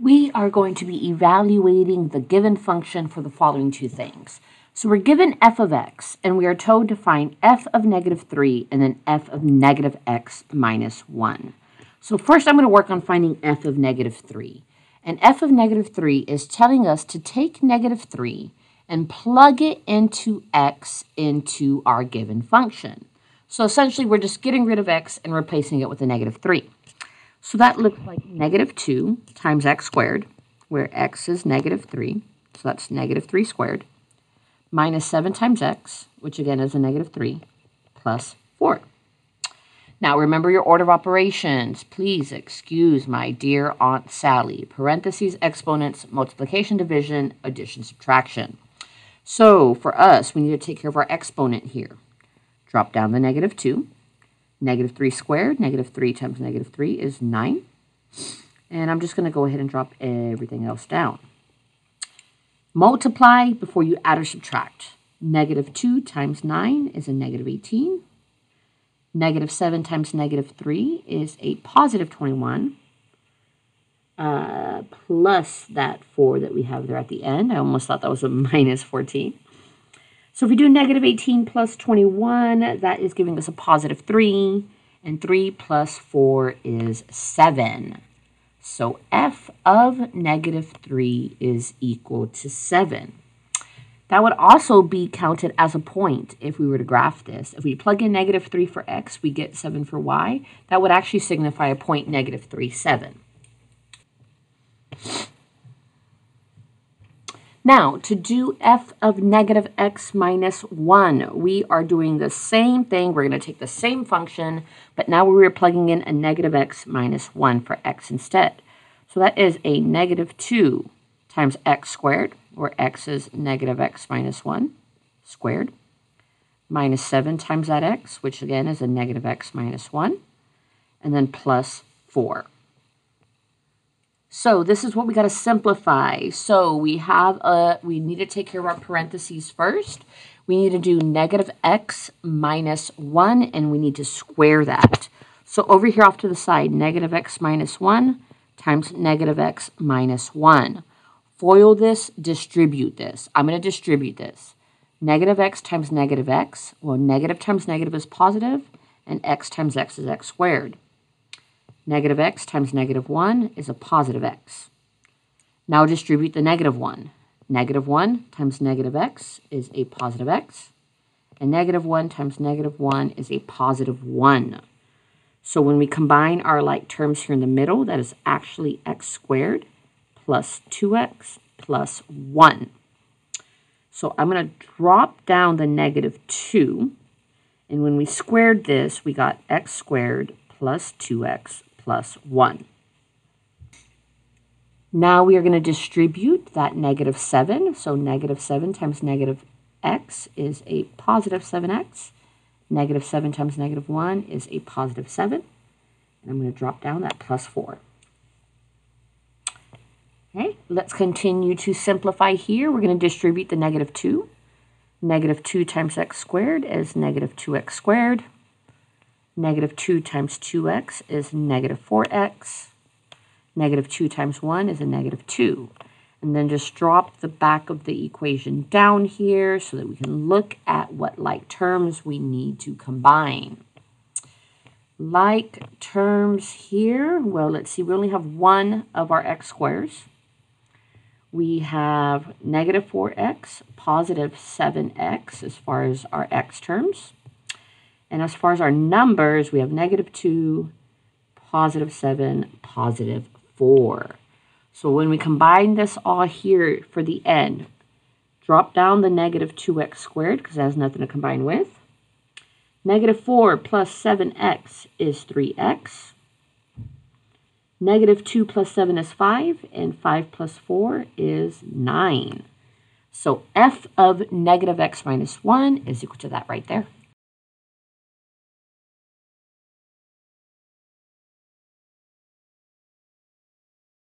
we are going to be evaluating the given function for the following two things. So we're given f of x, and we are told to find f of negative 3 and then f of negative x minus 1. So first I'm going to work on finding f of negative 3. And f of negative 3 is telling us to take negative 3 and plug it into x into our given function. So essentially we're just getting rid of x and replacing it with a negative 3. So that looks like negative 2 times x squared, where x is negative 3. So that's negative 3 squared, minus 7 times x, which again is a negative 3, plus 4. Now remember your order of operations. Please excuse my dear Aunt Sally. Parentheses, exponents, multiplication, division, addition, subtraction. So for us, we need to take care of our exponent here. Drop down the negative 2. Negative 3 squared, negative 3 times negative 3 is 9. And I'm just going to go ahead and drop everything else down. Multiply before you add or subtract. Negative 2 times 9 is a negative 18. Negative 7 times negative 3 is a positive 21. Uh, plus that 4 that we have there at the end. I almost thought that was a minus 14. So if we do negative 18 plus 21, that is giving us a positive 3. And 3 plus 4 is 7. So f of negative 3 is equal to 7. That would also be counted as a point if we were to graph this. If we plug in negative 3 for x, we get 7 for y. That would actually signify a point negative 3, 7. Now, to do f of negative x minus 1, we are doing the same thing. We're going to take the same function, but now we're plugging in a negative x minus 1 for x instead. So that is a negative 2 times x squared, where x is negative x minus 1 squared, minus 7 times that x, which again is a negative x minus 1, and then plus 4. So this is what we got to simplify. So we have a, we need to take care of our parentheses first. We need to do negative x minus 1, and we need to square that. So over here off to the side, negative x minus 1 times negative x minus 1. FOIL this, distribute this. I'm going to distribute this. Negative x times negative x. Well, negative times negative is positive, and x times x is x squared. Negative x times negative 1 is a positive x. Now distribute the negative 1. Negative 1 times negative x is a positive x. And negative 1 times negative 1 is a positive 1. So when we combine our like terms here in the middle, that is actually x squared plus 2x plus 1. So I'm going to drop down the negative 2. And when we squared this, we got x squared plus 2x plus 1. Now we are going to distribute that negative 7. So negative 7 times negative x is a positive 7x. Negative 7 times negative 1 is a positive 7. And I'm going to drop down that plus 4. Okay, let's continue to simplify here. We're going to distribute the negative 2. Negative 2 times x squared is negative 2x squared. Negative 2 times 2x is negative 4x. Negative 2 times 1 is a negative 2. And then just drop the back of the equation down here so that we can look at what like terms we need to combine. Like terms here, well, let's see, we only have one of our x squares. We have negative 4x, positive 7x as far as our x terms. And as far as our numbers, we have negative 2, positive 7, positive 4. So when we combine this all here for the end, drop down the negative 2x squared because it has nothing to combine with. Negative 4 plus 7x is 3x. Negative 2 plus 7 is 5, and 5 plus 4 is 9. So f of negative x minus 1 is equal to that right there.